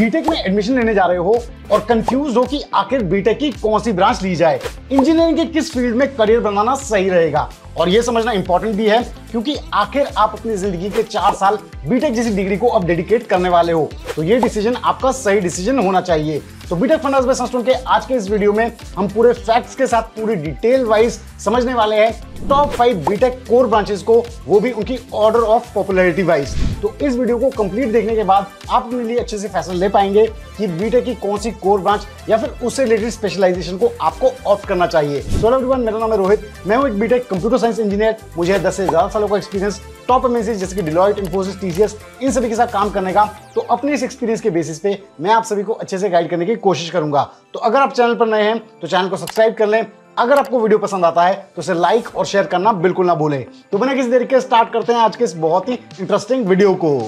BTech में admission लेने जा रहे हो और कंफ्यूज हो कि आखिर बीटेक की कौन सी ब्रांच ली जाए। इंजीनियरिंग के किस फ़ील्ड में करियर बनाना सही रहेगा? और यह समझना इंपॉर्टेंट भी है क्योंकि आखिर आप अपनी ज़िंदगी के चार साल बीटेक जैसी डिग्री को अब डेडिकेट करने वाले हो। तो ये डिसीज़न आपका सही डिसीज़न होना चाहिए। तो बीटेक फंडास में संस्टून के आज के इस वीडियो में हम पूरे फैक्ट्स के साथ, पूरी डिटेल वाइज समझने वाले हैं। Top five BTech core branches को, वो भी उनकी ऑर्डर ऑफ़ पॉपुलैरिटी वाइज तो इस वीडियो को कंप्लीट देखने के बाद आप अपने लिए अच्छे से फैसला ले पाएँगे कि बीटेक की कौन सी कोर ब्रांच या फिर उससे रिलेटेड स्पेशलाइजेशन को आपको ऑप्ट करना चाहिए। सो एवरीवन मेरा नाम है रोहित। मैं हूँ एक बीटेक कंप्यूटर साइंस इंजीनियर मुझे दस से ज़्यादा सालों का एक्सपीरियंस टॉप एमएनसी जैसे कि डिलॉयट इन्फोसिस टीसीएस इन सभी के साथ काम करने का तो अपने इस एक्सपीरियंस के बेसिस पे मैं आप सभी को अच्छे से गाइड करने की कोशिश करूँगा। तो अगर आप चैनल पर नए हैं तो चैनल को सब्सक्राइब कर लें। अगर आपको वीडियो पसंद आता है तो इसे लाइक और शेयर करना बिल्कुल ना भूलें। तो बिना किसी तरीके स्टार्ट करते हैं आज के इस बहुत ही इंटरेस्टिंग वीडियो को।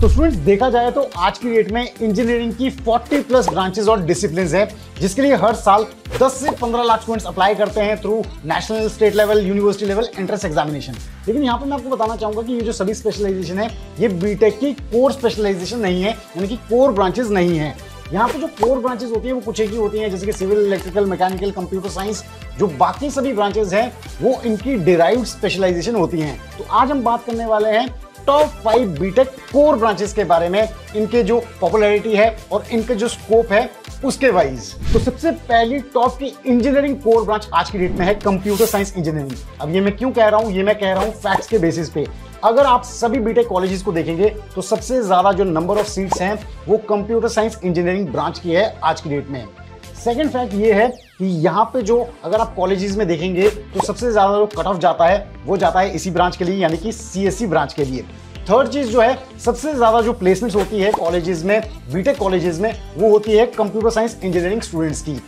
तो स्टूडेंट्स देखा जाए तो आज की डेट में इंजीनियरिंग की 40 प्लस ब्रांचेस और डिसिप्लिन है, जिसके लिए हर साल 10 से 15 लाख स्टूडेंट्स अप्लाई करते हैं through national state level university level entrance examination लेकिन यहाँ पर मैं आपको बताना चाहूँगा कि ये जो सभी स्पेशलाइजेशन है, ये बीटेक की कोर स्पेशलाइजेशन नहीं है, यानी कि कोर ब्रांचेज नहीं है. यहाँ पे जो कोर ब्रांचेस होती है, वो कुछ एक ही होती हैं, जैसे कि civil electrical mechanical computer science जो बाकी सभी ब्रांचेस हैं, वो इनकी डिराइव्ड स्पेशलाइजेशन होती हैं. तो आज हम बात करने वाले हैं top five BTech core branches के बारे में, इनके जो पॉपुलैरिटी है और इनके जो स्कोप है, उसके वाइज तो सबसे पहली टॉप की इंजीनियरिंग कोर ब्रांच आज की डेट में है कंप्यूटर साइंस इंजीनियरिंग अब ये मैं क्यों कह रहा हूँ? ये मैं कह रहा हूँ फैक्ट्स के बेसिस पे। अगर आप सभी बीटेक कॉलेजेस को देखेंगे तो सबसे ज़्यादा जो नंबर ऑफ़ सीट्स हैं, वो कंप्यूटर साइंस इंजीनियरिंग ब्रांच की है आज की डेट में। सेकेंड फैक्ट ये है कि यहाँ पे जो अगर आप कॉलेजेस में देखेंगे तो सबसे ज़्यादा जो कट ऑफ़ जाता है, वो जाता है इसी ब्रांच के लिए, यानी कि सीएससी ब्रांच के लिए। थर्ड चीज़ जो है, सबसे ज़्यादा जो प्लेसमेंट्स होती है कॉलेजेस में बीटेक कॉलेजेस में, वो होती है कंप्यूटर साइंस इंजीनियरिंग स्टूडेंट्स की।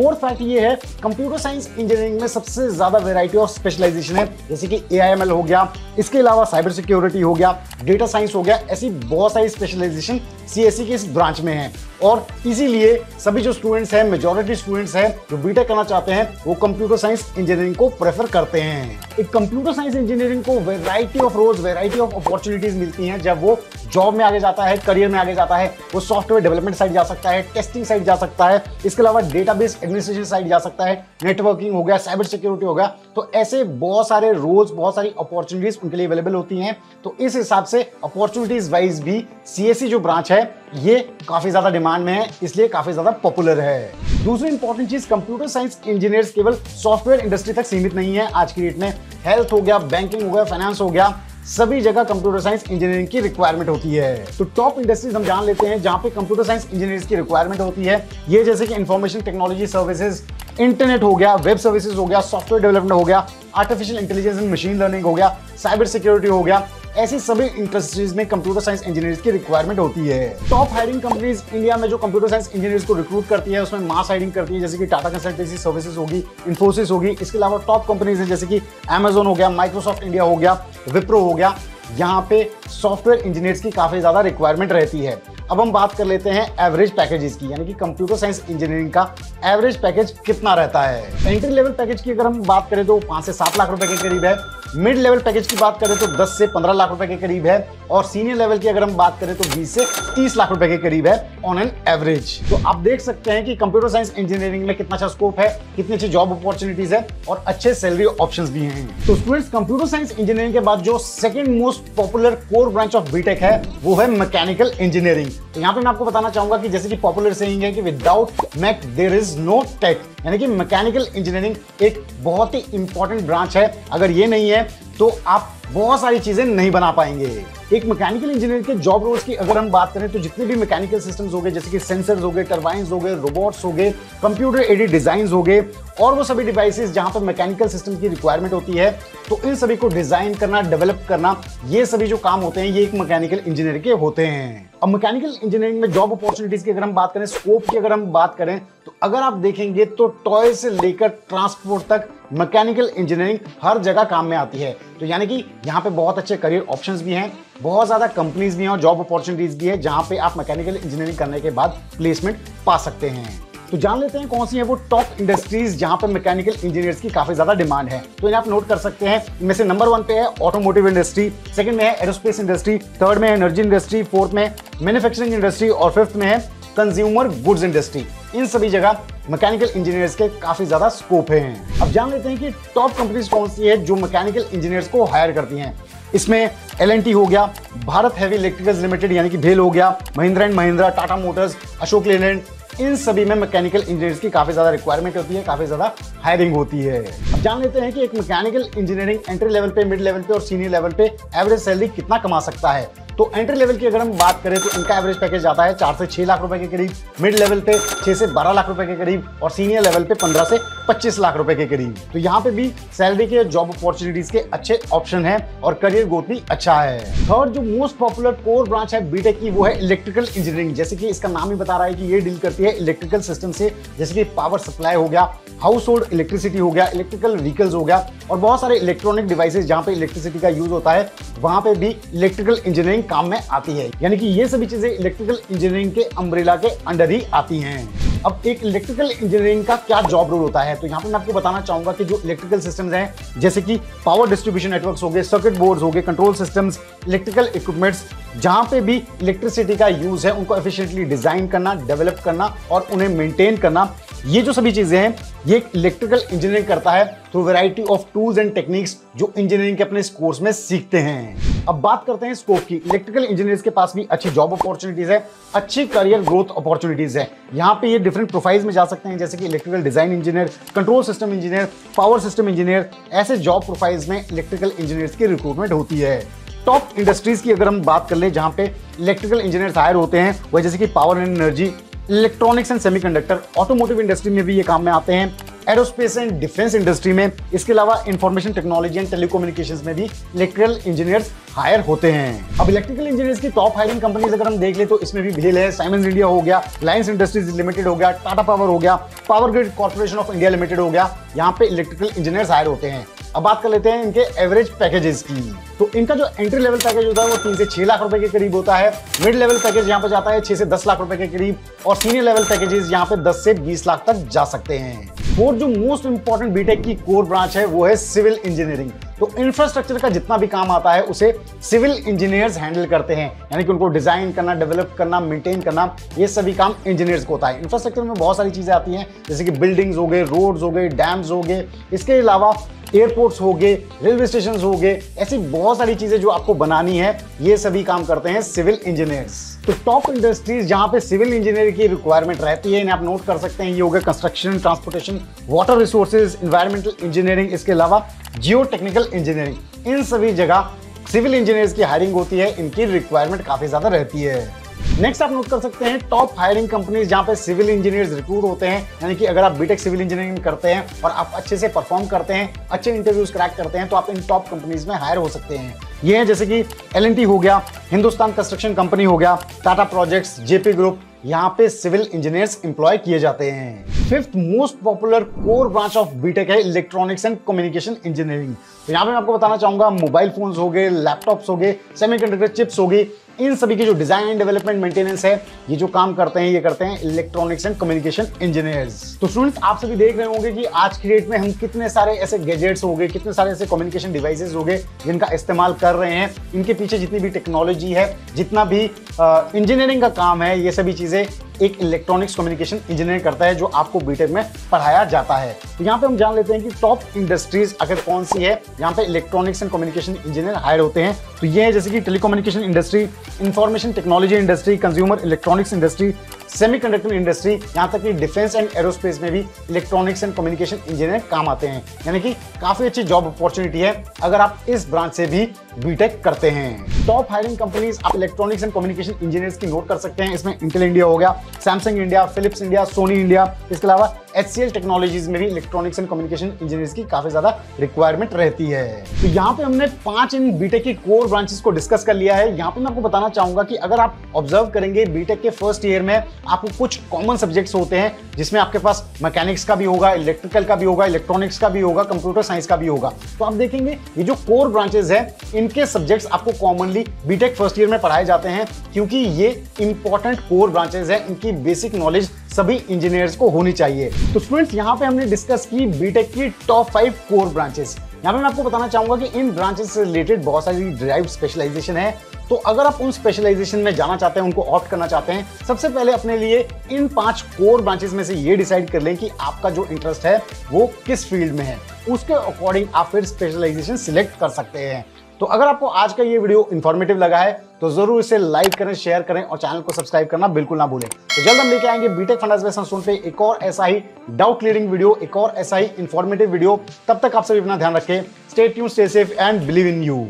फोर्थ फैक्ट ये है कंप्यूटर साइंस इंजीनियरिंग में सबसे ज़्यादा वेराइटी ऑफ़ स्पेशलाइजेशन है, जैसे कि ए हो गया, इसके अलावा साइबर सिक्योरिटी हो गया डेटा साइंस हो गया, ऐसी बहुत सारी स्पेशलाइजेशन सीएससी के इस ब्रांच में है। और इसीलिए सभी जो स्टूडेंट्स हैं मेजोरिटी स्टूडेंट्स हैं, जो बीटेक करना चाहते हैं, वो कंप्यूटर साइंस इंजीनियरिंग को प्रेफर करते हैं। एक कंप्यूटर साइंस इंजीनियरिंग को variety of rose variety of opportunities मिलती हैं, जब वो जॉब में आगे जाता है करियर में आगे जाता है, वो सॉफ्टवेयर डेवलपमेंट साइड जा सकता है टेस्टिंग साइड जा सकता है, इसके अलावा डेटाबेस एडमिनिस्ट्रेशन साइड जा सकता है, नेटवर्किंग हो गया, साइबर सिक्योरिटी हो गया तो ऐसे बहुत सारे रोल्स, बहुत सारी अपॉर्चुनिटीज़ उनके लिए अवेलेबल होती हैं। तो इस हिसाब से अपॉर्चुनिटीज़ वाइज भी सीएससी जो ब्रांच है, ये काफ़ी ज़्यादा डिमांड में है, इसलिए काफ़ी ज़्यादा पॉपुलर है। दूसरी इंपॉर्टेंट चीज़ कंप्यूटर साइंस इंजीनियर्स केवल सॉफ्टवेयर इंडस्ट्री तक सीमित नहीं है आज की डेट में। हेल्थ हो गया बैंकिंग हो गया फाइनेंस हो गया सभी जगह कंप्यूटर साइंस इंजीनियरिंग की रिक्वायरमेंट होती है। तो टॉप इंडस्ट्रीज़ हम जान लेते हैं जहाँ पे कंप्यूटर साइंस इंजीनियर की रिक्वायरमेंट होती है। ये जैसे कि इंफॉर्मेशन टेक्नोलॉजी सर्विसेज़ इंटरनेट हो गया वेब सर्विसेज़ हो गया सॉफ्टवेयर डेवलपमेंट हो गया artificial intelligence and machine learning हो गया साइबर सिक्योरिटी हो गया ऐसी सभी इंडस्ट्रीज़ में कंप्यूटर साइंस इंजीनियर्स की रिक्वायरमेंट होती है। टॉप हायरिंग कंपनीज़ इंडिया में जो कंप्यूटर साइंस इंजीनियर्स को रिक्रूट करती है, उसमें मास हायरिंग करती है, जैसे कि टाटा कंसल्टेंसी सर्विसेज़ होगी इन्फोसिस होगी, इसके अलावा टॉप कंपनीज़ है, जैसे कि अमेजोन हो गया माइक्रोसॉफ्ट इंडिया हो गया विप्रो हो गया। यहाँ पे सॉफ्टवेयर इंजीनियर्स की काफ़ी ज़्यादा रिक्वायरमेंट रहती है। अब हम बात कर लेते हैं एवरेज पैकेजेस की, यानी कि कंप्यूटर साइंस इंजीनियरिंग का एवरेज पैकेज कितना रहता है। एंट्री लेवल पैकेज की अगर हम बात करें तो पाँच से सात लाख रुपए के करीब है। मिड लेवल पैकेज की बात करें तो 10 से 15 लाख रुपए के करीब है और सीनियर लेवल की अगर हम बात करें तो 20 से 30 लाख रुपए के करीब है ऑन एन एवरेज तो आप देख सकते हैं कि कंप्यूटर साइंस इंजीनियरिंग में कितना अच्छा स्कोप है, कितनी अच्छी जॉब अपॉर्चुनिटीज़ है और अच्छे सैलरी ऑप्शन भी हैं। तो स्टूडेंट्स कंप्यूटर साइंस इंजीनियरिंग के बाद जो second most popular core branch of BTech है, वो है मैकेनिकल इंजीनियरिंग तो यहाँ पे मैं आपको बताना चाहूँगा कि जैसे कि पॉपुलर सेइंग है कि without mech there is no tech यानी कि मैकेनिकल इंजीनियरिंग एक बहुत ही इंपॉर्टेंट ब्रांच है। अगर ये नहीं है तो आप बहुत सारी चीज़ें नहीं बना पाएँगे। एक मैकेनिकल इंजीनियर के जॉब रोल्स की अगर हम बात करें तो जितने भी मैकेनिकल सिस्टम्स हो गए, जैसे कि सेंसर्स हो गए टर्बाइंस हो गए रोबोट्स हो गए कंप्यूटर एडिड डिज़ाइन हो गए, और वो सभी डिवाइसेस जहाँ पर मैकेनिकल सिस्टम की रिक्वायरमेंट होती है तो इन सभी को डिज़ाइन करना डेवलप करना, ये सभी जो काम होते हैं, ये एक मैकेनिकल इंजीनियर के होते हैं। अब मैकेनिकल इंजीनियरिंग में जॉब अपॉर्चुनिटीज़ की अगर हम बात करें स्कोप की अगर हम बात करें तो अगर आप देखेंगे तो टॉय से लेकर ट्रांसपोर्ट तक मैकेनिकल इंजीनियरिंग हर जगह काम में आती है। तो यानी कि यहाँ पे बहुत अच्छे करियर ऑप्शंस भी हैं, बहुत ज़्यादा कंपनीज़ भी हैं और जॉब अपॉर्चुनिटीज़ भी है जहाँ पे आप मैकेनिकल इंजीनियरिंग करने के बाद प्लेसमेंट पा सकते हैं। तो जान लेते हैं कौन सी है वो टॉप इंडस्ट्रीज़ जहाँ पर मैकेनिकल इंजीनियर्स की काफ़ी ज़्यादा डिमांड है। तो इन्हें आप नोट कर सकते हैं, इनमें से नंबर वन पे है ऑटोमोटिव इंडस्ट्री सेकंड में है एरोस्पेस इंडस्ट्री थर्ड में एनर्जी इंडस्ट्री फोर्थ में मैन्युफैक्चरिंग इंडस्ट्री और फिफ्थ में है कंज्यूमर गुड्स इंडस्ट्री इन सभी जगह मैकेनिकल इंजीनियर्स के काफ़ी ज़्यादा स्कोप हैं। अब जान लेते हैं कि टॉप कंपनीज़ कौन सी है जो मैकेनिकल इंजीनियर्स को हायर करती हैं। इसमें एल हो गया, भारत हैवी इलेक्ट्रिकल्स लिमिटेड यानी कि भेल हो गया, Mahindra and Mahindra, Tata motors, Ashok Leyland इन सभी में मैकेनिकल इंजीनियर्स की काफ़ी ज़्यादा रिक्वायरमेंट होती है, काफ़ी ज़्यादा हायरिंग होती है। अब जान लेते हैं कि एक मैकेनिकल इंजीनियरिंग एंट्री लेवल पे मिड लेवल पे और सीनियर लेवल पे एवरेज सैलरी कितना कमा सकता है। तो एंट्री लेवल की अगर हम बात करें तो इनका एवरेज पैकेज जाता है चार से छह लाख रुपए के करीब मिड लेवल पे छह से बारह लाख रुपए के करीब और सीनियर लेवल पे पंद्रह से पच्चीस लाख रुपए के करीब। तो यहाँ पे भी सैलरी के जॉब अपॉर्चुनिटीज़ के अच्छे ऑप्शन है और करियर ग्रोथ भी अच्छा है। थर्ड जो मोस्ट पॉपुलर कोर ब्रांच है बीटेक की, वो है इलेक्ट्रिकल इंजीनियरिंग जैसे कि इसका नाम ही बता रहा है कि ये डील करती है इलेक्ट्रिकल सिस्टम से। जैसे कि पावर सप्लाई हो गया हाउस होल्ड इलेक्ट्रिसिटी हो गया इलेक्ट्रिकल व्हीकल्स हो गया। और बहुत सारे इलेक्ट्रॉनिक डिवाइसेज जहाँ पे इलेक्ट्रिसिटी का यूज़ होता है, वहाँ पे भी इलेक्ट्रिकल इंजीनियरिंग काम में आती है। यानी कि ये सभी चीज़ें इलेक्ट्रिकल इंजीनियरिंग के अम्ब्रेला के अंडर ही आती हैं। अब एक इलेक्ट्रिकल इंजीनियरिंग का क्या जॉब रोल होता है? तो यहाँ पे मैं आपको बताना चाहूँगा कि जो इलेक्ट्रिकल सिस्टम्स हैं, जैसे कि पावर डिस्ट्रीब्यूशन नेटवर्क्स हो गए सर्किट बोर्ड्स हो गए कंट्रोल सिस्टम्स इलेक्ट्रिकल इक्विपमेंट्स जहाँ पे भी इलेक्ट्रिसिटी का यूज़ है, उनको एफिशिएंटली डिज़ाइन करना डेवलप करना और उन्हें मेंटेन करना, ये जो सभी चीज़ें हैं, ये इलेक्ट्रिकल इंजीनियरिंग करता है through variety of tools and techniques जो इंजीनियरिंग के अपने कोर्स में सीखते हैं। अब बात करते हैं स्कोप की। इलेक्ट्रिकल इंजीनियर्स के पास भी अच्छी जॉब अपॉर्चुनिटीज़ है, अच्छी करियर ग्रोथ अपॉर्चुनिटीज़ है। यहाँ पे ये डिफरेंट प्रोफाइल्स में जा सकते हैं, जैसे कि electrical design engineer control system engineer power system engineer ऐसे जॉब प्रोफाइल्स में इलेक्ट्रिकल इंजीनियर्स की रिक्रूटमेंट होती है। टॉप इंडस्ट्रीज़ की अगर हम बात कर लें, जहाँ पे इलेक्ट्रिकल इंजीनियर्स हायर होते हैं, वह जैसे कि power and energy electronics and semiconductor automotive industry में भी ये काम में आते हैं। एरोस्पेस एंड डिफेंस इंडस्ट्री में इसके अलावा इंफॉर्मेशन टेक्नोलॉजी एंड टेलीकोम्युनिकेशंस में भी इलेक्ट्रिकल इंजीनियर्स हायर होते हैं। अब इलेक्ट्रिकल इंजीनियर्स की टॉप हायरिंग कंपनीज़ अगर हम देख ले तो इसमें भी भेल है साइमंस इंडिया हो गया लाइन्स इंडस्ट्रीज़ लिमिटेड हो गया टाटा पावर हो गया power grid corporation of India limited हो गया, यहाँ पे इलेक्ट्रिकल इंजीनियर्स हायर होते हैं। अब बात कर लेते हैं इनके एवरेज पैकेजेस की। तो इनका जो एंट्री लेवल पैकेज होता है वो तीन से छह लाख रुपए के करीब होता है। मिड लेवल पैकेज यहाँ पे जाता है छह से दस लाख रुपए के करीब और सीनियर लेवल पैकेजेस यहाँ पे दस से बीस लाख तक जा सकते हैं। फोर्थ जो मोस्ट इंपॉर्टेंट बीटेक की कोर ब्रांच है, वो है सिविल इंजीनियरिंग तो इंफ्रास्ट्रक्चर का जितना भी काम आता है, उसे सिविल इंजीनियर्स हैंडल करते हैं. यानी कि उनको डिज़ाइन करना डेवलप करना मेंटेन करना, ये सभी काम इंजीनियर्स को होता है. इंफ्रास्ट्रक्चर में बहुत सारी चीज़ें आती हैं, जैसे कि बिल्डिंग्स हो गए रोड्स हो गए डैम्स हो गए. इसके अलावा एयरपोर्ट्स हो गए, रेलवे स्टेशन हो गए, ऐसी बहुत सारी चीज़ें जो आपको बनानी है, ये सभी काम करते हैं सिविल इंजीनियर्स। तो टॉप इंडस्ट्रीज़ जहाँ पे सिविल इंजीनियर की रिक्वायरमेंट रहती है, इन्हें आप नोट कर सकते हैं, ये हो गया construction transportation water resources environmental engineering इसके अलावा जियो टेक्निकल इंजीनियरिंग इन सभी जगह सिविल इंजीनियर्स की हायरिंग होती है, इनकी रिक्वायरमेंट काफ़ी ज़्यादा रहती है। नेक्स्ट आप नोट कर सकते हैं टॉप हायरिंग कंपनीज़ जहाँ पे सिविल इंजीनियर्स रिक्रूट होते हैं, यानी कि अगर आप बीटेक सिविल इंजीनियरिंग करते हैं और आप अच्छे से परफॉर्म करते हैं, अच्छे इंटरव्यूज़ क्रैक करते हैं तो आप इन टॉप कंपनीज़ में हायर हो सकते हैं। ये है जैसे कि एलएनटी हो गया हिंदुस्तान कंस्ट्रक्शन कंपनी हो गया टाटा प्रोजेक्ट्स जेपी ग्रुप यहाँ पे सिविल इंजीनियर्स इंप्लॉय किए जाते हैं। Fifth most popular core branch of BTech है इलेक्ट्रॉनिक्स एंड कम्युनिकेशन इंजीनियरिंग तो यहाँ पे मैं आपको बताना चाहूँगा मोबाइल फोन्स हो गए लैपटॉप्स हो गए सेमीकंडक्टर चिप्स हो गई इन सभी की जो डिज़ाइन एंड डेवलपमेंट मेंटेनेंस है, ये जो काम करते हैं, ये करते हैं इलेक्ट्रॉनिक्स एंड कम्युनिकेशन इंजीनियर्स तो स्टूडेंट्स आप सभी देख रहे होंगे कि आज की डेट में हम कितने सारे ऐसे गैजेट्स हो गए, कितने सारे ऐसे कम्युनिकेशन डिवाइसेस हो गए, जिनका इस्तेमाल कर रहे हैं। इनके पीछे जितनी भी टेक्नोलॉजी है, जितना भी इंजीनियरिंग का काम है, ये सभी चीज़ें एक इलेक्ट्रॉनिक्स कम्युनिकेशन इंजीनियरिंग करता है, जो आपको बीटेक में पढ़ाया जाता है। तो यहाँ पे हम जान लेते हैं कि टॉप इंडस्ट्रीज़ अगर कौन सी है? यहाँ पे electronics and communication engineer hire होते हैं। तो ये है जैसे कि telecommunication industry information technology industry consumer electronics industry semiconductor industry यहाँ तक कि डिफेंस एंड एरोस्पेस में भी इलेक्ट्रॉनिक्स एंड कम्युनिकेशन इंजीनियर काम आते हैं। यानी कि काफ़ी अच्छी जॉब अपॉर्चुनिटी है, अगर आप इस ब्रांच से भी बीटेक करते हैं। टॉप हायरिंग कंपनीज़ आप इलेक्ट्रॉनिक्स एंड कम्युनिकेशन इंजीनियर्स की नोट कर सकते हैं। इसमें इंटेल इंडिया हो गया Samsung India Philips India Sony India इसके अलावा एच टेक्नोलॉजीज़ में भी इलेक्ट्रॉनिक्स एंड कम्युनिकेशन इंजीनियर्स की काफ़ी ज़्यादा रिक्वायरमेंट रहती है। तो यहाँ पे हमने पाँच इन बीटेक की कोर ब्रांचेस को डिस्कस कर लिया है। यहाँ पे मैं आपको बताना चाहूँगा कि अगर आप ऑब्ज़र्व करेंगे बीटेक के फ़र्स्ट ईयर में आपको कुछ कॉमन सब्जेक्ट्स होते हैं, जिसमें आपके पास मैकेनिक्स का भी होगा इलेक्ट्रिकल का भी होगा इलेक्ट्रॉनिक्स का भी होगा कंप्यूटर साइंस का भी होगा। तो आप देखेंगे ये जो कोर ब्रांचेस है, इनके सब्जेक्ट्स आपको कॉमनली बीटेक फ़र्स्ट ईयर में पढ़ाए जाते हैं, क्योंकि ये इंपॉर्टेंट कोर ब्रांचेस है, इनकी बेसिक नॉलेज सभी इंजीनियर्स को होनी चाहिए। तो स्टूडेंट्स यहाँ पे हमने डिस्कस की बीटेक की टॉप फाइव कोर ब्रांचेस यहाँ पे मैं आपको बताना चाहूँगा कि इन ब्रांचेस से रिलेटेड बहुत सारी ड्राइव स्पेशलाइजेशन है। तो अगर आप उन स्पेशलाइजेशन में जाना चाहते हैं, उनको ऑप्ट करना चाहते हैं, सबसे पहले अपने लिए इन पाँच कोर ब्रांचेस में से ये डिसाइड कर लें कि आपका जो इंटरेस्ट है, वो किस फ़ील्ड में है। उसके अकॉर्डिंग आप फिर स्पेशलाइजेशन सिलेक्ट कर सकते हैं। तो अगर आपको आज का ये वीडियो इन्फॉर्मेटिव लगा है तो ज़रूर इसे लाइक करें शेयर करें और चैनल को सब्सक्राइब करना बिल्कुल ना भूलें। तो जल्द हम लेके आएँगे बीटेक फंडास पे एक और ऐसा ही डाउट क्लियरिंग वीडियो एक और ऐसा ही इन्फॉर्मेटिव वीडियो तब तक आप सभी अपना ध्यान रखें। State you stay safe and believe in you